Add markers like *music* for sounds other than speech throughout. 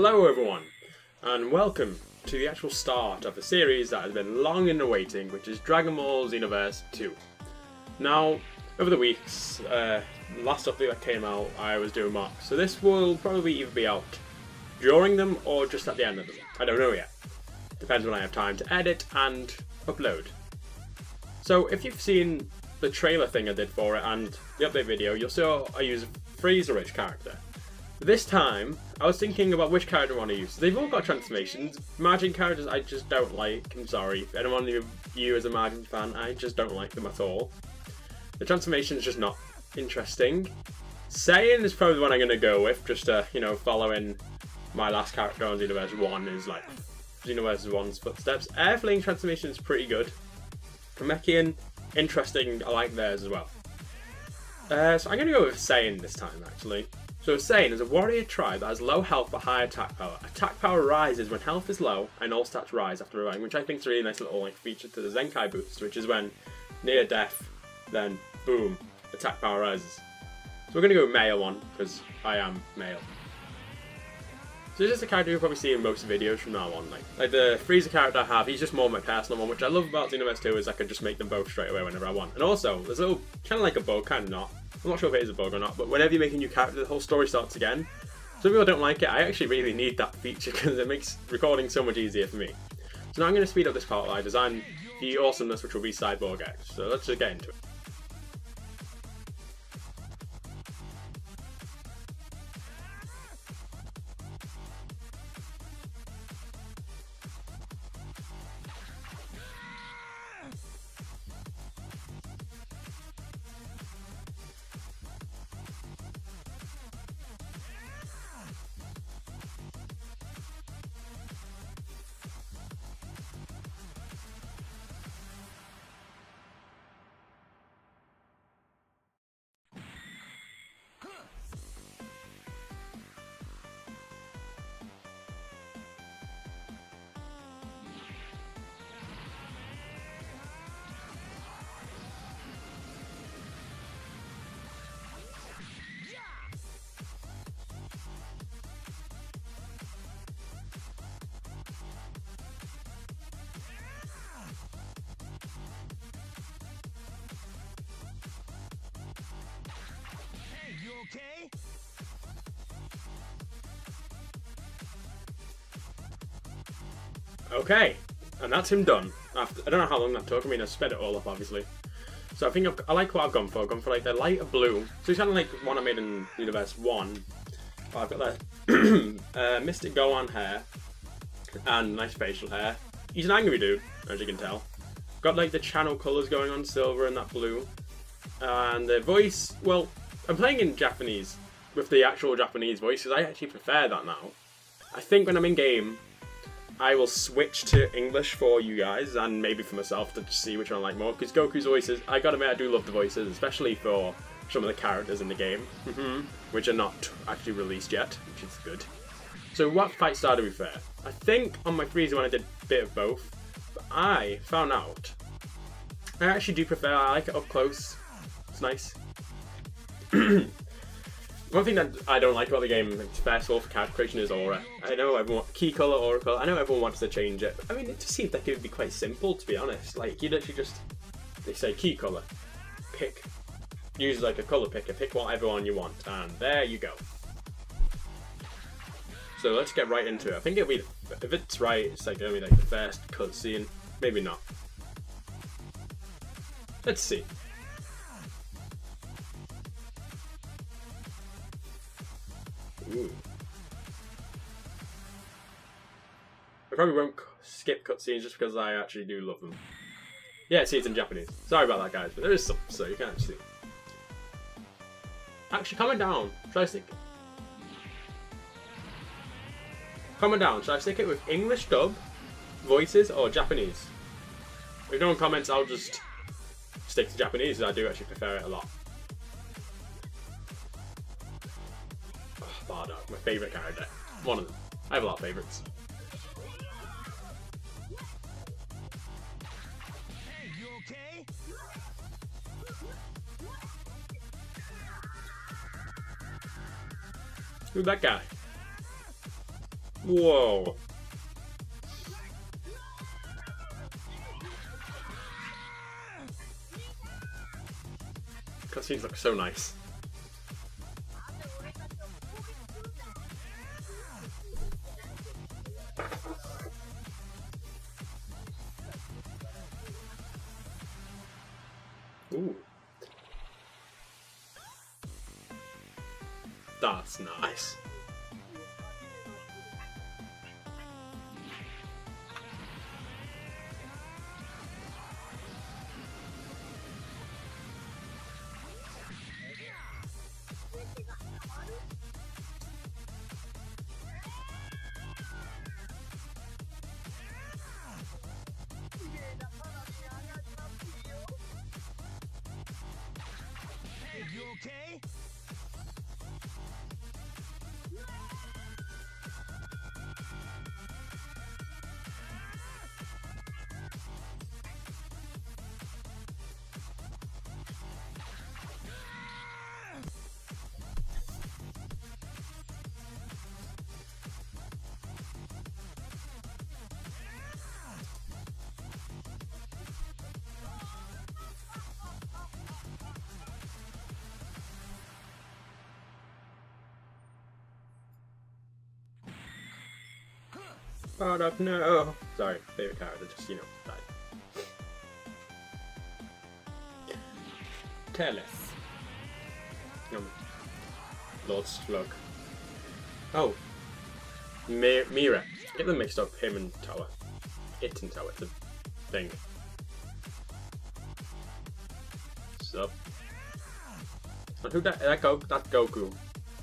Hello everyone, and welcome to the actual start of a series that has been long in the waiting, which is Dragon Ball Xenoverse 2. Now, over the weeks, uh, last update that came out, I was doing marks, so this will probably either be out during them or just at the end of them. I don't know yet. Depends when I have time to edit and upload. So if you've seen the trailer thing I did for it and the update video, you'll see I use Frieza Rich character. This time, I was thinking about which character I want to use. They've all got transformations. Majin characters I just don't like. I'm sorry. If anyone of you is a Majin fan, I just don't like them at all. The transformation is just not interesting. Saiyan is probably the one I'm going to go with, just to, you know, following my last character on Xenoverse 1 is like Xenoverse 1's footsteps. Earthling transformation is pretty good. Namekian, interesting, I like theirs as well. Uh, so I'm going to go with Saiyan this time, actually. So Saiyan is a warrior tribe that has low health but high attack power. Attack power rises when health is low and all stats rise after reviving, which I think is a really nice little like feature to the Zenkai boost, which is when near death, then boom, attack power rises. So we're going to go male one, because I am male. So this is a character you'll probably see in most videos from now on. Like, like the Frieza character I have, he's just more my personal one, which I love about Xenoverse 2 is I can just make them both straight away whenever I want. And also, there's a little, kind of like a bow, kind of not. I'm not sure if it is a bug or not, but whenever you make a new character, the whole story starts again. Some people don't like it. I actually really need that feature *laughs* because it makes recording so much easier for me. So now I'm going to speed up this part while I design the awesomeness which will be Cyborg X. So let's just get into it. Okay? Okay, and that's him done. I don't know how long that took. I mean, I sped it all up, obviously. So I think I've, i like what I've gone for. I've gone for like the lighter blue. So it's kind of like one I made in Xenoverse 1. I've got that *clears throat* uh, Mystic Gohan hair and nice facial hair. He's an angry dude, as you can tell. Got like the channel colours going on, silver and that blue. And the voice, well, I'm playing in Japanese with the actual Japanese voice because I actually prefer that now. I think when I'm in game, I will switch to English for you guys and maybe for myself to see which one I like more. Because Goku's voices, I gotta admit, I do love the voices, especially for some of the characters in the game, mm-hmm. which are not actually released yet, which is good. So what fight style do we prefer? I think on my Frieza one I did a bit of both, but I found out I actually do prefer, I like it up close, it's nice. *clears throat* One thing that I don't like about the game, all, for character creation is aura. I know everyone ki color, aura color. I know everyone wants to change it. I mean, it just seems like it would be quite simple, to be honest. Like you literally just they say ki color, pick, use like a color picker, pick whatever one you want, and there you go. So let's get right into it. I think it'll be if it's right, it's like gonna be like the first cutscene. Maybe not. Let's see. Probably won't skip cutscenes just because I actually do love them. Yeah, see, it's in Japanese. Sorry about that, guys, but there is some, so you can't see. Actually, comment down. Should I stick? Comment down. Should I stick it with English dub, voices, or Japanese? If no one comments, I'll just stick to Japanese. I do actually prefer it a lot. Bardock, my favourite character. One of them. I have a lot of favourites. Who's that guy? Whoa. Cutscenes look so nice. Up, no. Sorry, favorite character, just, you know, died. Teleth. Um, Lord Slug. Oh. Mi- Mira. Get them mixed up, him and Towa. It and Towa, a thing. Sup? And who that, that, Go- that Goku?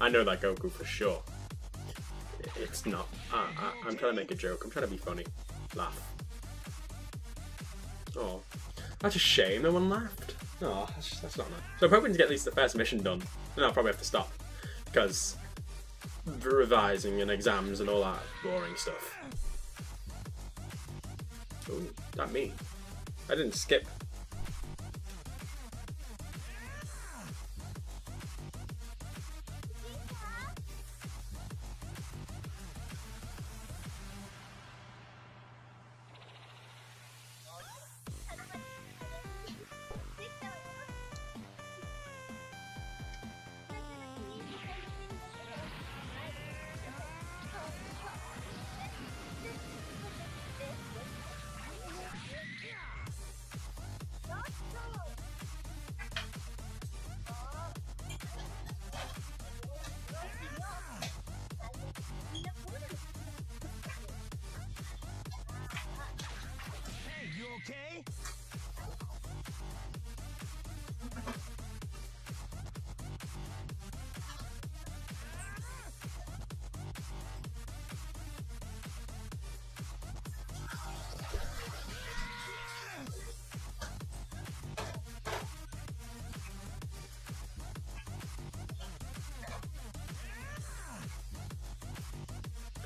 I know that Goku for sure. It's not. I, I'm trying to make a joke. I'm trying to be funny. Laugh. Oh, that's a shame. No one laughed. Oh, that's, that's not nice. So I'm hoping to get at least the first mission done. Then I'll probably have to stop because revising and exams and all that boring stuff. Ooh, that me. I didn't skip.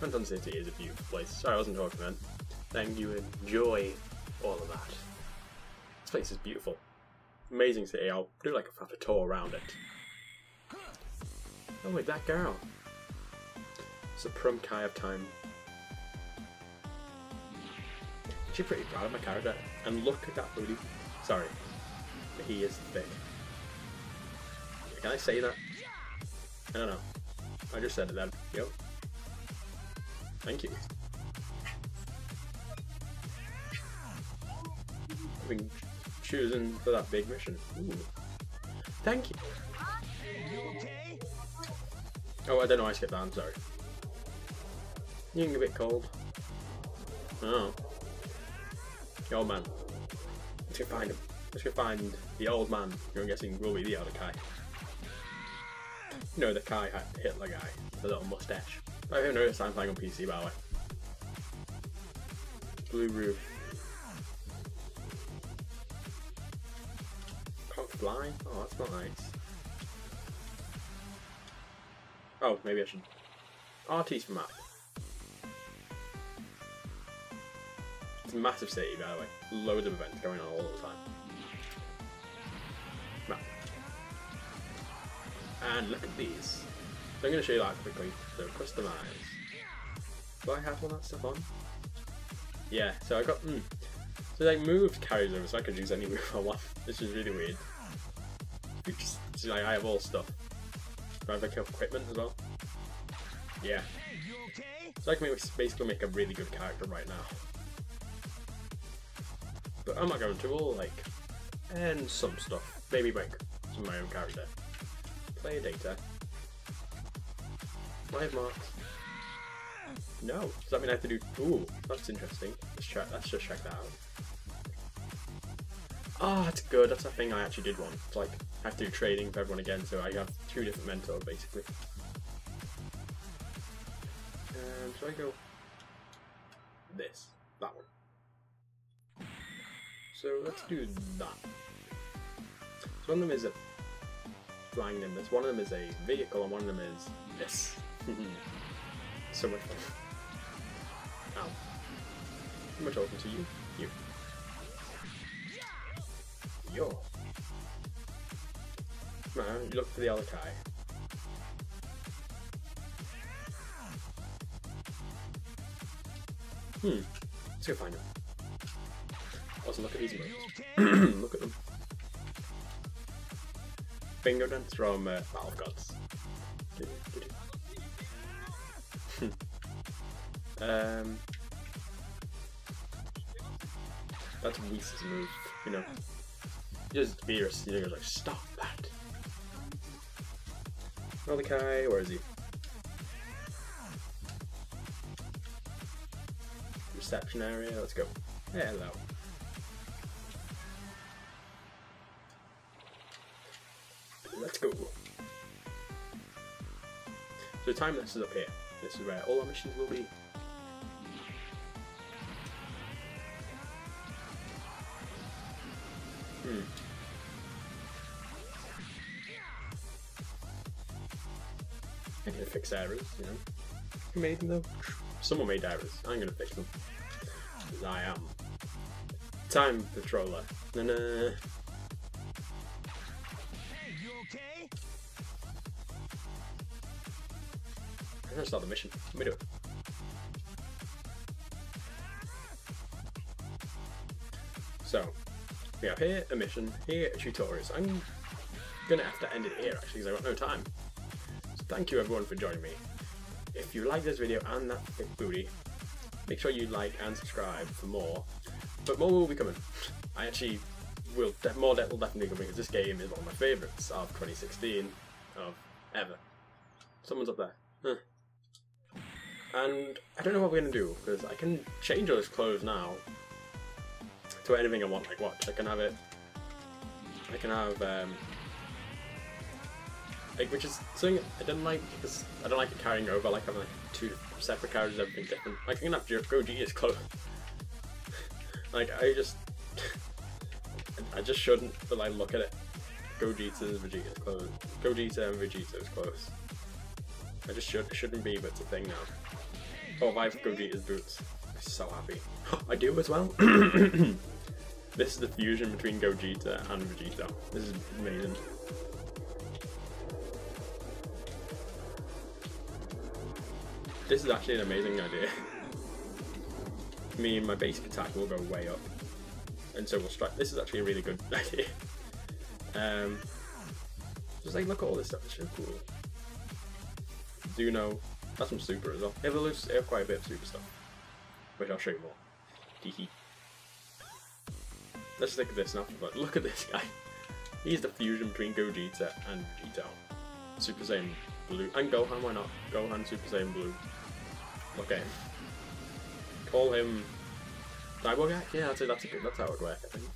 Conton City is a beautiful place. Sorry, I wasn't talking then. Then you enjoy all of that. This place is beautiful. Amazing city. I'll do like a, a tour around it. Oh wait, that girl. Supreme Kai of Time. Actually pretty proud of my character. And look at that booty. Sorry. But he is thick. Can I say that? I don't know. I just said it then. Yep. Thank you. I've been choosing for that big mission. Ooh. Thank you. You? Oh, I don't know. I skipped that. I'm sorry. You're getting a bit cold. Oh. The old man. Let's go find him. Let's go find the old man, I'm guessing will be the other Kai. No, the Kai Hitler guy. The little mustache. I haven't noticed I'm playing on PC, by the way. Blue roof. Can't fly? Oh, that's not nice. Oh, maybe I should. RT's for map. It's a massive city, by the way. Loads of events going on all the time. Map. And look at these. So I'm going to show you that quickly. So customize. Do I have all that stuff on? Yeah, so I got. Mm, so like moved carries over, so I could use any move I want. This is really weird. Like I have all stuff. I have like equipment as well? Yeah. So I can make, basically make a really good character right now. But I'm not going to all like and some stuff. Maybe make some of my own character. Player data. Five marks. No. Does that mean I have to do ooh, that's interesting. Let's check let's just check that out. Ah, that's good. That's a thing I actually did want. It's like I have to do trading with everyone again, so I have two different mentors basically. Um, so I go this, that one. So let's do that. So one of them is a flying nimbus, one of them is a vehicle, and one of them is this. So much fun. Ow. Who am I talking to you? You. Yo. Man, you look for the other Alakai. Hmm. Let's go find him. Also, look at these moves. *clears throat* look at them. Bingo dance from uh, Battle Gods. Um, that's Whis' move, you know. Just Beerus, you know, like, stop that. Another Malachi, where is he? Reception area, let's go. Hello. Let's go. So time this is up here. This is where all our missions will be. Hmm. I can fix errors, you know. Who made them though? Someone made errors. I'm gonna fix them. 'Cause I am. Time patroller. Na na. Hey, you okay? I'm gonna start the mission. Let me do it. So, we have here a mission, here a tutorial. So I'm gonna have to end it here actually because I've got no time. So thank you everyone for joining me. If you like this video and that thick booty, make sure you like and subscribe for more. But more will be coming. I actually will, more de- will definitely coming because this game is one of my favourites of 2016 of ever. Someone's up there. Huh. And I don't know what we're gonna do because I can change all this clothes now to anything I want. Like watch, I can have it. I can have um, like which is something I don't like because I don't like it carrying over. I like having like two separate characters, everything different. Like I can have Jo- Gogeta's clothes. *laughs* like I just, *laughs* I just shouldn't. But like look at it. Gogeta's, Vegeta's clothes. Gogeta and Vegeta's clothes. I just should. Shouldn't be, but it's a thing now. Oh, if I have Gogeta's boots. So happy. *gasps* I do as well. *clears throat* this is the fusion between Gogeta and Vegeta. This is amazing. This is actually an amazing idea. *laughs* Me and my basic attack will go way up. And so we'll strike. This is actually a really good *laughs* idea. Um, just like look at all this stuff, it's so cool. Do you know that's from Super as well. They have quite a bit of Super stuff, which I'll show you more. Teehee. Let's look at this now. But look at this guy. He's the fusion between Gogeta and Vegeta. Super Saiyan Blue and Gohan. Why not? Gohan Super Saiyan Blue. Okay. Call him Cyborg? Yeah, that's it. That's a good. That's how it would work. I think.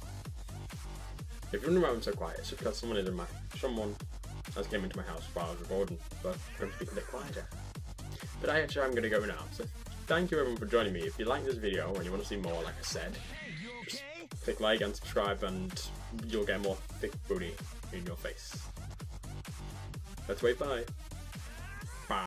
If wondering why I'm so quiet, it's just because someone is in my someone has came into my house while I was recording, but I'm speaking a bit quieter. But I actually am going to go now. So thank you everyone for joining me. If you like this video and you want to see more, like I said, okay? click like and subscribe, and you'll get more thick booty in your face. Let's wait. Bye.